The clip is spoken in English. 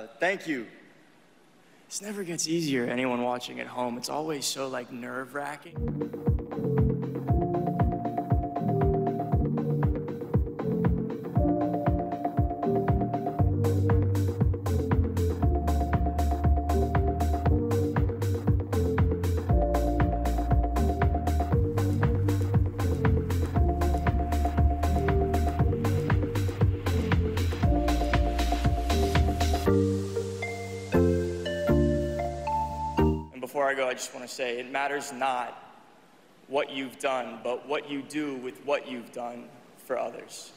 Uh, thank you. This never gets easier, anyone watching at home. It's always so like nerve wracking. Before I go, I just want to say it matters not what you've done, but what you do with what you've done for others.